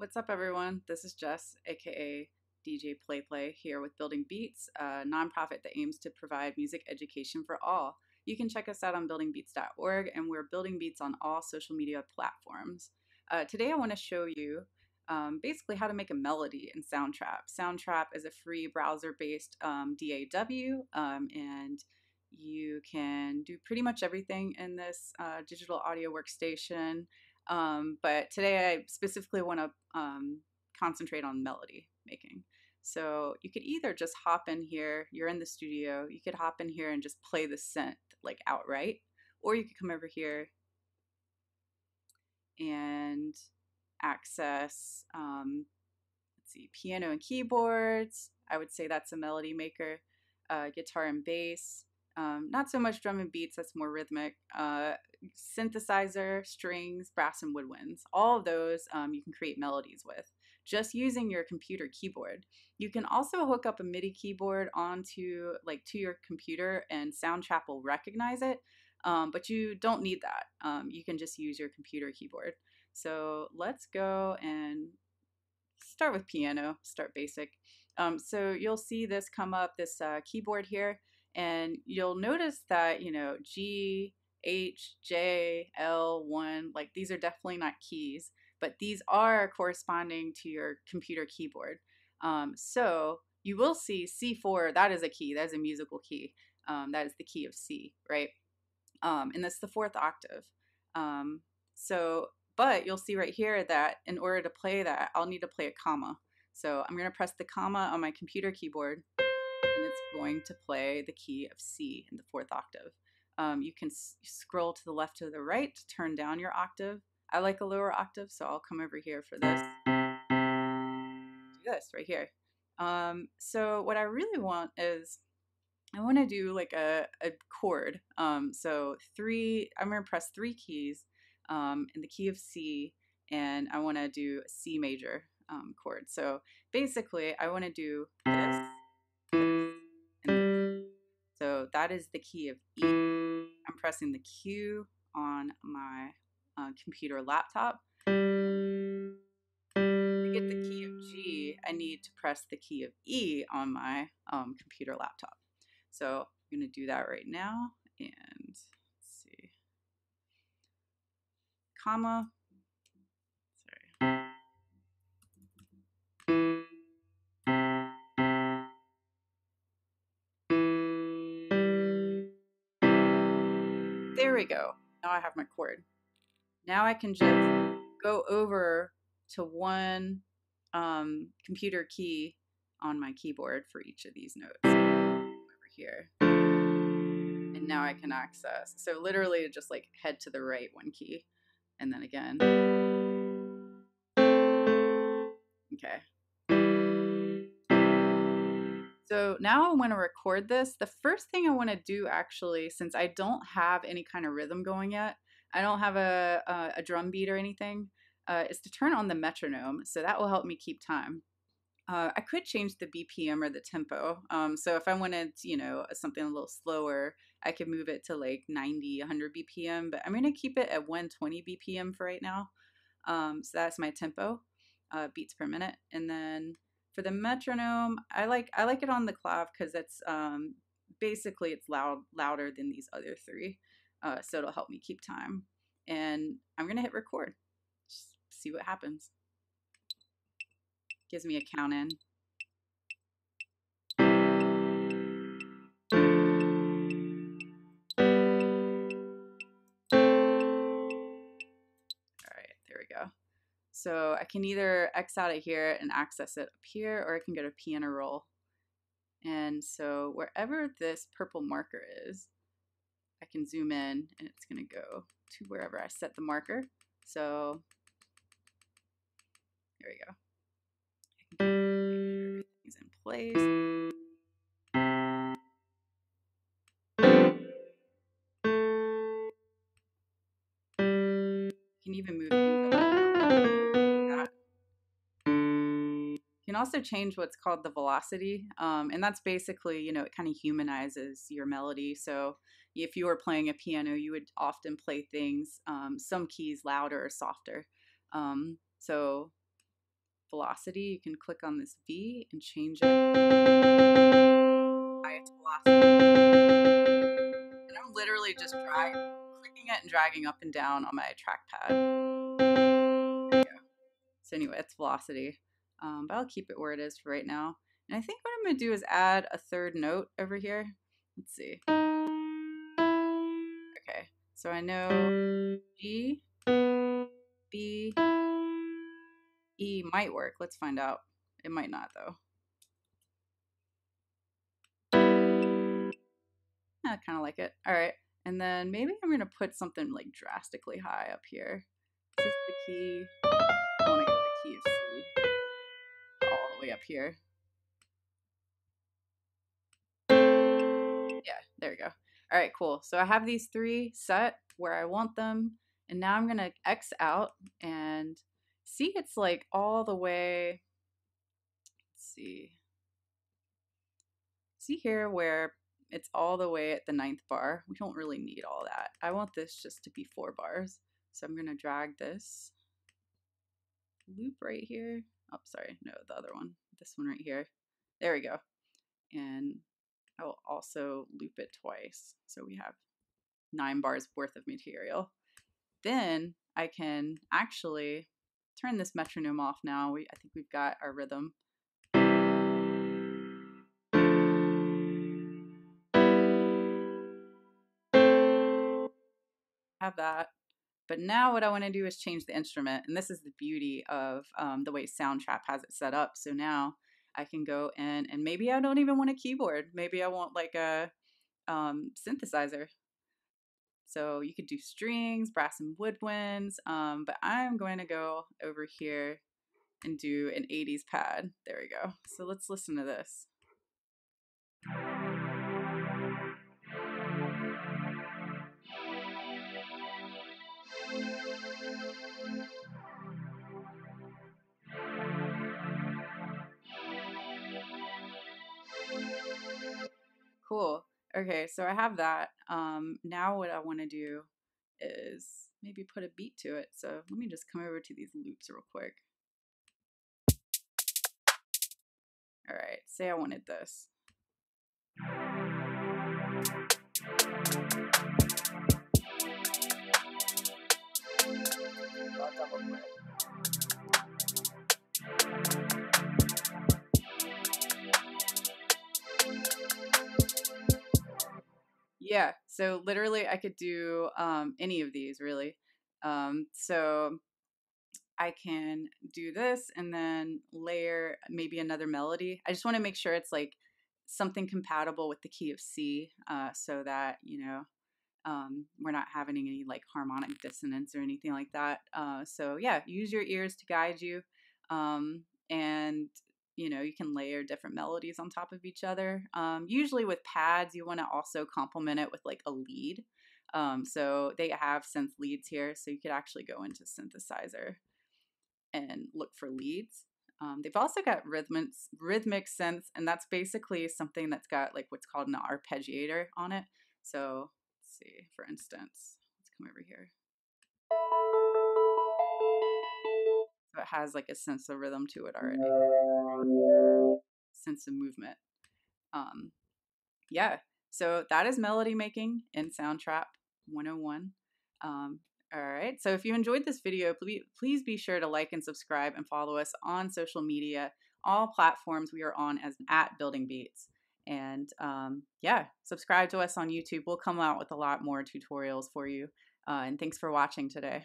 What's up, everyone? This is Jess, aka DJ PlayPlay, here with Building Beats, a nonprofit that aims to provide music education for all. You can check us out on buildingbeats.org, and we're Building Beats on all social media platforms. Uh, today, I want to show you um, basically how to make a melody in Soundtrap. Soundtrap is a free browser based um, DAW, um, and you can do pretty much everything in this uh, digital audio workstation. Um, but today I specifically want to um, concentrate on melody making. So you could either just hop in here, you're in the studio, you could hop in here and just play the synth like outright, or you could come over here and access, um, let's see, piano and keyboards. I would say that's a melody maker, uh, guitar and bass, um, not so much drum and beats, that's more rhythmic. Uh, synthesizer, strings, brass, and woodwinds. All of those um, you can create melodies with just using your computer keyboard. You can also hook up a MIDI keyboard onto like to your computer and Soundtrap will recognize it, um, but you don't need that. Um, you can just use your computer keyboard. So let's go and start with piano, start basic. Um, so you'll see this come up, this uh, keyboard here. And you'll notice that, you know, G, H, J, L, 1, like these are definitely not keys, but these are corresponding to your computer keyboard. Um, so you will see C4, that is a key, that is a musical key. Um, that is the key of C, right? Um, and that's the fourth octave. Um, so, but you'll see right here that in order to play that, I'll need to play a comma. So I'm going to press the comma on my computer keyboard it's going to play the key of C in the fourth octave. Um, you can s- scroll to the left or the right to turn down your octave. I like a lower octave, so I'll come over here for this. Do this right here. Um, so what I really want is I want to do like a, a chord. Um, so three, I'm going to press three keys um, in the key of C, and I want to do a C major um, chord. So basically, I want to do this that is the key of E. I'm pressing the Q on my uh, computer laptop. To get the key of G, I need to press the key of E on my um, computer laptop. So I'm going to do that right now. And let's see, comma, go. Now I have my chord. Now I can just go over to one um, computer key on my keyboard for each of these notes over here. And now I can access. So literally just like head to the right one key and then again. Okay. So now I want to record this. The first thing I want to do actually, since I don't have any kind of rhythm going yet, I don't have a, a, a drum beat or anything, uh, is to turn on the metronome. So that will help me keep time. Uh, I could change the BPM or the tempo. Um, so if I wanted, you know, something a little slower, I could move it to like 90, 100 BPM, but I'm going to keep it at 120 BPM for right now. Um, so that's my tempo, uh, beats per minute. And then for the metronome, I like I like it on the clav because it's um, basically it's loud louder than these other three, uh, so it'll help me keep time. And I'm gonna hit record, Just see what happens. Gives me a count in. So I can either X out of here and access it up here, or I can go to piano roll. And so wherever this purple marker is, I can zoom in and it's going to go to wherever I set the marker. So there we go. Everything's in place. You can even move also change what's called the velocity. Um, and that's basically, you know, it kind of humanizes your melody. So if you were playing a piano, you would often play things, um, some keys louder or softer. Um, so velocity, you can click on this V and change it. And I'm literally just drag, clicking it and dragging up and down on my trackpad. So anyway, it's velocity. Um, but I'll keep it where it is for right now. And I think what I'm going to do is add a third note over here. Let's see. Okay, so I know G, B, E might work. Let's find out. It might not, though. I kind of like it. All right. And then maybe I'm going to put something like drastically high up here. This is the key. I want to go to the key of C. Up here. Yeah, there we go. All right, cool. So I have these three set where I want them. And now I'm going to X out and see it's like all the way. Let's see. See here where it's all the way at the ninth bar. We don't really need all that. I want this just to be four bars. So I'm going to drag this loop right here. Oh, sorry. No, the other one. This one right here. There we go. And I will also loop it twice. So we have nine bars worth of material. Then I can actually turn this metronome off now. We, I think we've got our rhythm. Have that. But now what I want to do is change the instrument. And this is the beauty of um, the way Soundtrap has it set up. So now I can go in and maybe I don't even want a keyboard. Maybe I want like a um, synthesizer. So you could do strings, brass and woodwinds, um, but I'm going to go over here and do an 80s pad. There we go. So let's listen to this. Cool. Okay, so I have that. Um, now what I want to do is maybe put a beat to it. So let me just come over to these loops real quick. All right, say I wanted this. So literally I could do um, any of these really. Um, so I can do this and then layer maybe another melody. I just want to make sure it's like something compatible with the key of C uh, so that, you know, um, we're not having any like harmonic dissonance or anything like that. Uh, so yeah, use your ears to guide you. Um, and you know you can layer different melodies on top of each other um, usually with pads you want to also complement it with like a lead um, so they have synth leads here so you could actually go into synthesizer and look for leads um, they've also got rhythmic rhythmic synths and that's basically something that's got like what's called an arpeggiator on it so let's see for instance let's come over here it has like a sense of rhythm to it already, sense of movement. Um, yeah, so that is melody making in Soundtrap 101. Um, all right, so if you enjoyed this video, please, please be sure to like and subscribe and follow us on social media. All platforms we are on as at Building Beats. And um, yeah, subscribe to us on YouTube. We'll come out with a lot more tutorials for you. Uh, and thanks for watching today.